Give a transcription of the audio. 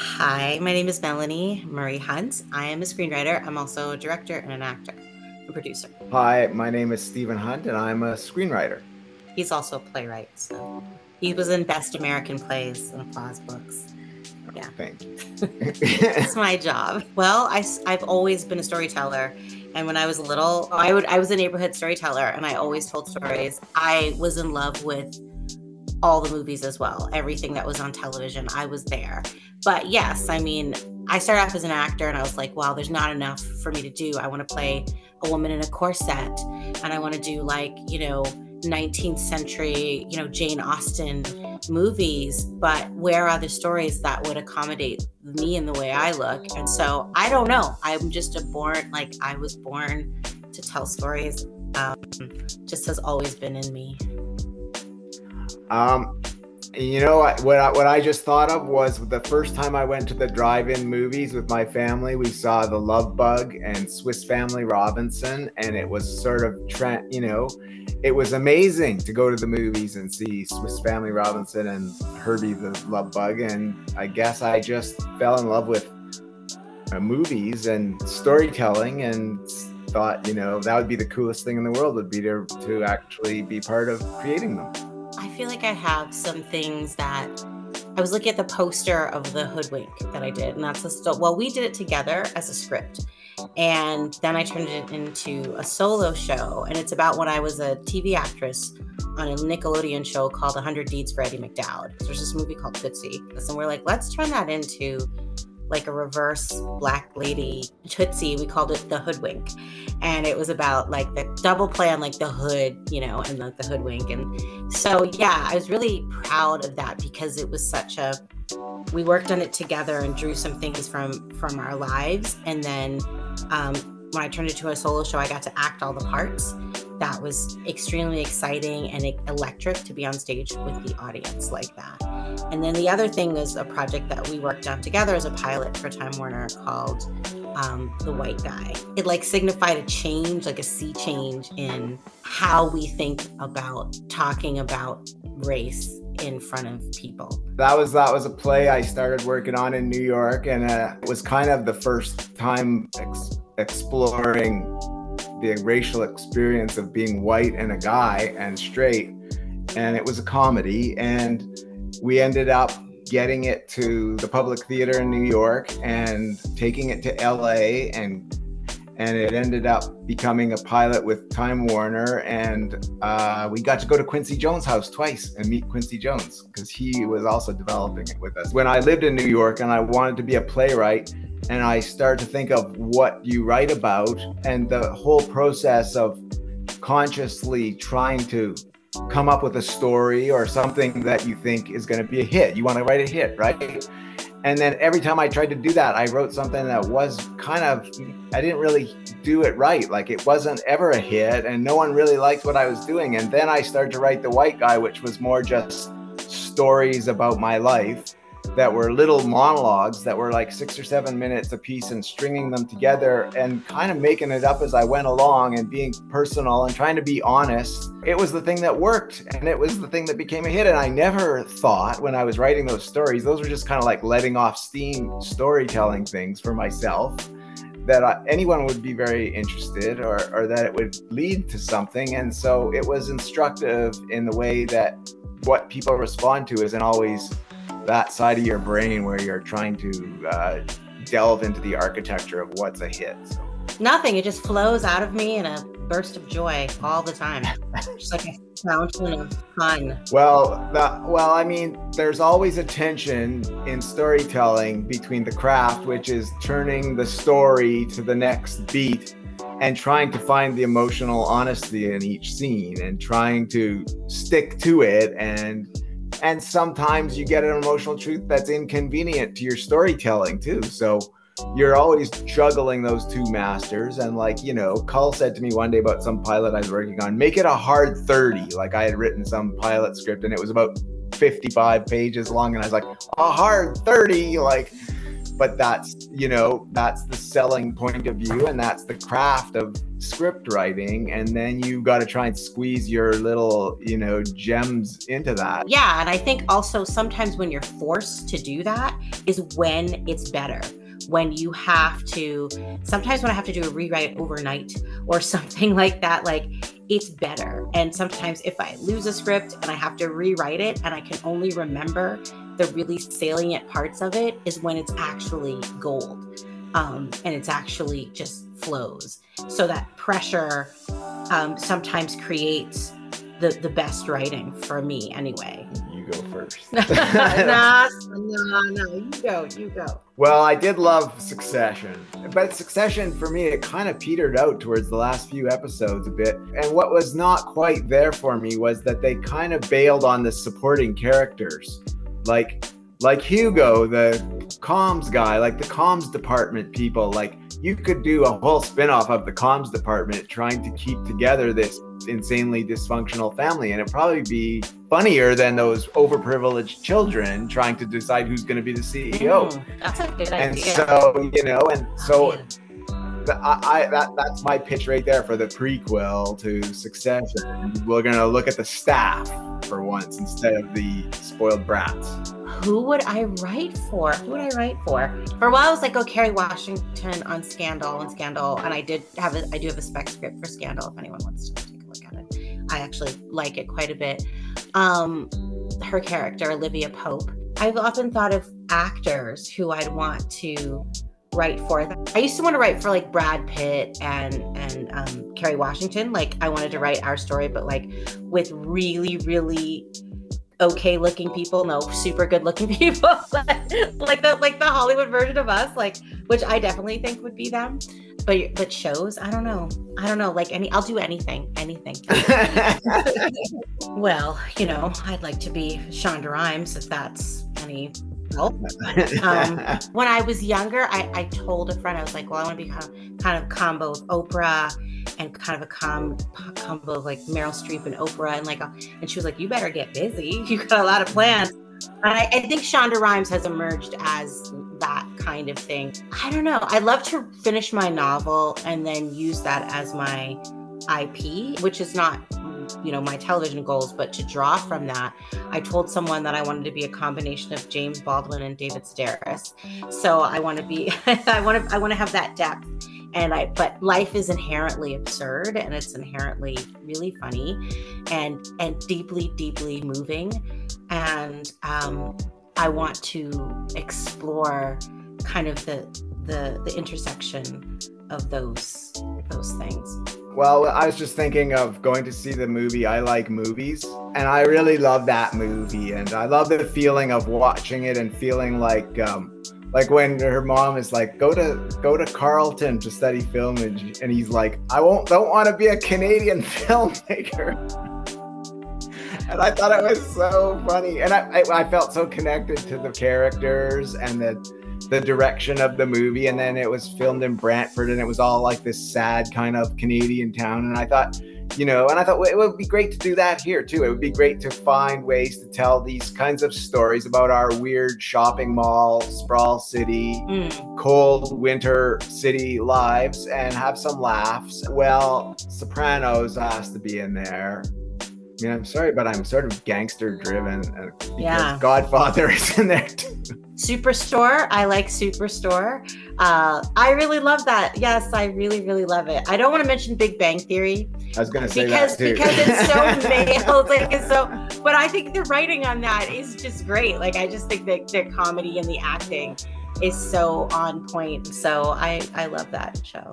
Hi, my name is Melanee Murray Hunt. I am a screenwriter. I'm also a director and an actor and producer. Hi, my name is Stephen Hunt, and I'm a screenwriter. He's also a playwright. So he was in Best American Plays and Applause Books. Yeah. Thank you. It's my job. Well, I, I've always been a storyteller. And when I was little, I would I was a neighborhood storyteller and I always told stories. I was in love with all the movies as well. Everything that was on television, I was there. But yes, I mean, I started off as an actor and I was like, wow, there's not enough for me to do. I want to play a woman in a corset and I want to do like, you know, 19th century, you know, Jane Austen movies, but where are the stories that would accommodate me in the way I look? And so I don't know. I'm just a born, like, I was born to tell stories, um, just has always been in me. Um, you know what I, what I just thought of was the first time I went to the drive-in movies with my family. We saw The Love Bug and Swiss Family Robinson, and it was sort of. You know, it was amazing to go to the movies and see Swiss Family Robinson and Herbie the Love Bug. And I guess I just fell in love with uh, movies and storytelling, and thought, you know, that would be the coolest thing in the world would be to to actually be part of creating them. Feel like I have some things that I was looking at the poster of the hoodwink that I did, and that's a well, we did it together as a script, and then I turned it into a solo show, and it's about when I was a TV actress on a Nickelodeon show called 100 Deeds for Eddie McDowd. There's this movie called Tootsie, and we're like, let's turn that into like a reverse black lady tootsie we called it the hoodwink. And it was about like the double play on like the hood you know and like the hoodwink. And so yeah i was really proud of that because it was such a we worked on it together and drew some things from from our lives. And then um, when i turned it to a solo show i got to act all the parts. That was extremely exciting and electric to be on stage with the audience like that. And then the other thing is a project that we worked on together as a pilot for Time Warner called um, The White Guy. It like signified a change, like a sea change in how we think about talking about race in front of people. That was that was a play I started working on in New York, and uh, it was kind of the first time ex- exploring the racial experience of being white and a guy and straight. And it was a comedy. And we ended up getting it to the public theater in New York and taking it to LA and and it ended up becoming a pilot with Time Warner. And uh, we got to go to Quincy Jones' house twice and meet Quincy Jones because he was also developing it with us. When I lived in New York and I wanted to be a playwright, and I start to think of what you write about and the whole process of consciously trying to come up with a story or something that you think is going to be a hit. You want to write a hit, right? And then every time I tried to do that, I wrote something that was kind of, I didn't really do it right. Like it wasn't ever a hit and no one really liked what I was doing. And then I started to write The White Guy, which was more just stories about my life that were little monologues that were like six or seven minutes a piece and stringing them together and kind of making it up as I went along and being personal and trying to be honest. It was the thing that worked and it was the thing that became a hit. And I never thought when I was writing those stories, those were just kind of like letting off steam storytelling things for myself that anyone would be very interested or, or that it would lead to something. And so it was instructive in the way that what people respond to isn't always that side of your brain where you're trying to uh, delve into the architecture of what's a hit. So. Nothing. It just flows out of me in a burst of joy all the time. just like a fountain of fun. Well, the, well, I mean, there's always a tension in storytelling between the craft, which is turning the story to the next beat and trying to find the emotional honesty in each scene and trying to stick to it and and sometimes you get an emotional truth that's inconvenient to your storytelling too. So you're always juggling those two masters. And like you know Cull said to me one day about some pilot i was working on make it a hard 30 like i had written some pilot script and it was about 55 pages long. And i was like a hard 30 like but that's you know that's the selling point of view and that's the craft of script writing and then you got to try and squeeze your little you know gems into that. Yeah and i think also sometimes when you're forced to do that is when it's better. When you have to sometimes when i have to do a rewrite overnight or something like that like it's better. And sometimes if i lose a script and i have to rewrite it and i can only remember the really salient parts of it is when it's actually gold um, and it's actually just flows so that pressure um, sometimes creates the the best writing for me anyway You go first. nah, no, no, you go, you go. Well, I did love Succession, but Succession for me, it kind of petered out towards the last few episodes a bit. And what was not quite there for me was that they kind of bailed on the supporting characters, like like Hugo, the comms guy, like the comms department people. Like you could do a whole spin-off of the comms department trying to keep together this insanely dysfunctional family and it'd probably be funnier than those overprivileged children trying to decide who's going to be the ceo mm, that's a good and idea. so you know and so Oh, I, I that that's my pitch right there for the prequel to Succession. We're gonna look at the staff for once instead of the spoiled brats. who would I write for? Who would I write for? For a while, I was like, oh, Kerry Washington on Scandal and Scandal, and I did have a, I do have a spec script for Scandal. If anyone wants to take a look at it, I actually like it quite a bit. Um, her character, Olivia Pope. I've often thought of actors who I'd want to write for. I used to want to write for like Brad Pitt and and um, Kerry Washington. Like I wanted to write our story, but like with really, really okay looking people no super good looking people like the like the hollywood version of us like which i definitely think would be them. But but shows? I don't know. I don't know. Like any i'll do anything anything. Well you know i'd like to be shonda rhimes if that's any um, when I was younger, I, I told a friend, I was like, well, I want to be kind of, combo of Oprah and kind of a com, combo of like Meryl Streep and Oprah. And like, a, and she was like, you better get busy. You got a lot of plans. And I, I think Shonda Rhimes has emerged as that kind of thing. I don't know. I'd love to finish my novel and then use that as my IP, which is not you know my television goals but to draw from that i told someone that i wanted to be a combination of james baldwin and david sedaris. So i want to be i want to i want to have that depth. And i but life is inherently absurd and it's inherently really funny and and deeply deeply moving. And um i want to explore kind of the the the intersection of those those things Well, I was just thinking of going to see the movie I Like Movies, and I really love that movie, and I love the feeling of watching it and feeling like um, like when her mom is like, "Go to go to Carleton to study film," and, and he's like, "I won't don't want to be a Canadian filmmaker." and I thought it was so funny, and I, I I felt so connected to the characters and the the direction of the movie and then it was filmed in Brantford and it was all like this sad kind of Canadian town and I thought you know and I thought well, it would be great to do that here too. It would be great to find ways to tell these kinds of stories about our weird shopping mall sprawl city Mm. cold winter city lives and have some laughs. Well Sopranos has to be in there I mean, I'm sorry, but I'm sort of gangster driven. uh, Yeah. Godfather is in there too. Superstore. I like Superstore. Uh, I really love that. Yes, I really, really love it. I don't want to mention Big Bang Theory I was gonna say because that too. because it's so male. Like it's so, but I think the writing on that is just great. Like I just think that the comedy and the acting is so on point. So I I love that show.